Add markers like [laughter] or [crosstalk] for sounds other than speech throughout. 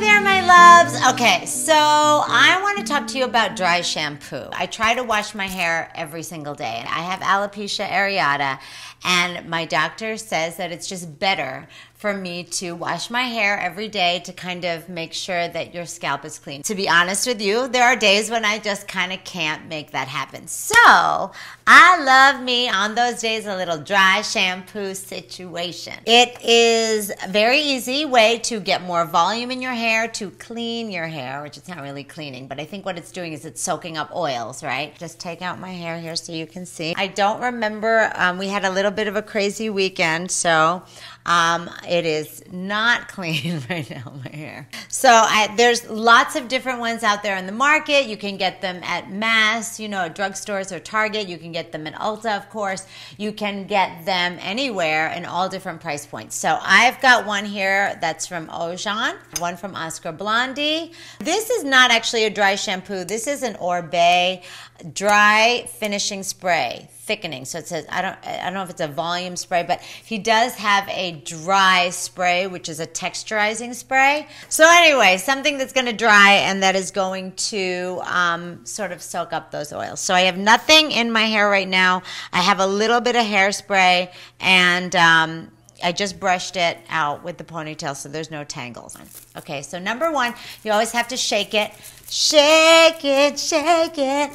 There, my loves. Okay, so I want to talk to you about dry shampoo. I try to wash my hair every single day. And I have alopecia areata, and my doctor says that it's just better for me to wash my hair every day to kind of make sure that your scalp is clean. To be honest with you, there are days when I just kind of can't make that happen. So I love me on those days a little dry shampoo situation. It is a very easy way to get more volume in your hair, to clean your hair, which it's not really cleaning, but I think what it's doing is it's soaking up oils, right? Just take out my hair here so you can see. I don't remember, um, we had a little bit of a crazy weekend, so um, it is not [laughs] clean right now, my hair. So I, there's lots of different ones out there in the market. You can get them at Mass, you know, at drugstores or Target. You can get them at Ulta, of course. You can get them anywhere in all different price points. So I've got one here that's from Ojon, one from Oscar Blandi. This is not actually a dry shampoo. This is an Oribe dry finishing spray thickening. So it says I don't I don't know if it's a volume spray, but he does have a dry spray, which is a texturizing spray. So anyway, something that's going to dry and that is going to um, sort of soak up those oils. So I have nothing in my hair right now. I have a little bit of hairspray and. Um, I just brushed it out with the ponytail so there's no tangles. Okay, so number one, you always have to shake it. Shake it, shake it.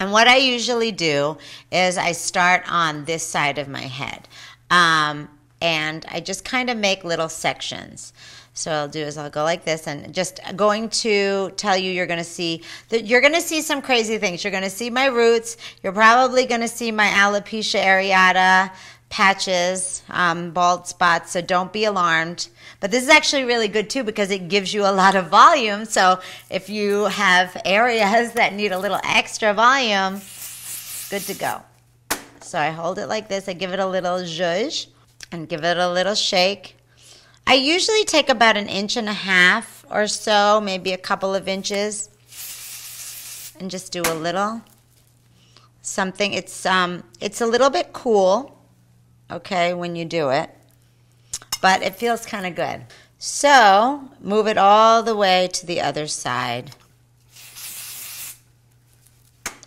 And what I usually do is I start on this side of my head. Um, and I just kind of make little sections. So I'll do is I'll go like this and just going to tell you you're going to see that you're going to see some crazy things. You're going to see my roots. You're probably going to see my alopecia areata patches, um, bald spots, so don't be alarmed. But this is actually really good too because it gives you a lot of volume. So if you have areas that need a little extra volume, good to go. So I hold it like this. I give it a little zhuzh and give it a little shake. I usually take about an inch and a half or so, maybe a couple of inches, and just do a little something. It's um, it's a little bit cool okay, when you do it. But it feels kind of good. So move it all the way to the other side.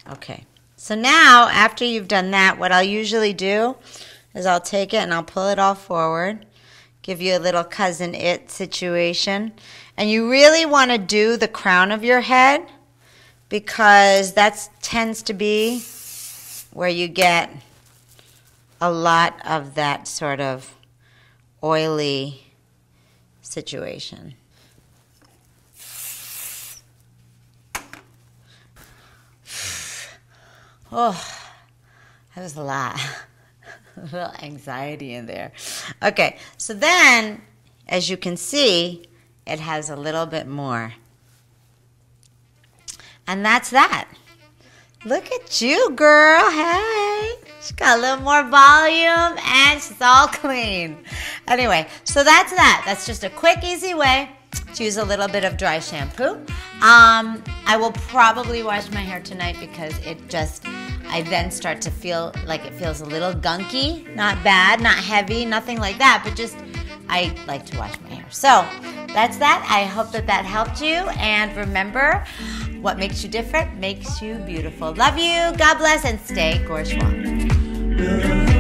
Okay. So now, after you've done that, what I'll usually do is I'll take it and I'll pull it all forward, give you a little Cousin Itt situation. And you really want to do the crown of your head because that tends to be where you get a lot of that sort of oily situation. [sighs] Oh, that was a lot. [laughs] a little anxiety in there. Okay, so then, as you can see, it has a little bit more. And that's that. Look at you, girl. Hey. She's got a little more volume and she's all clean. Anyway, so that's that. That's just a quick, easy way to use a little bit of dry shampoo. Um, I will probably wash my hair tonight because it just, I then start to feel like it feels a little gunky. Not bad, not heavy, nothing like that, but just I like to wash my hair. So that's that. I hope that that helped you. And remember, what makes you different makes you beautiful. Love you. God bless and stay gorgeous.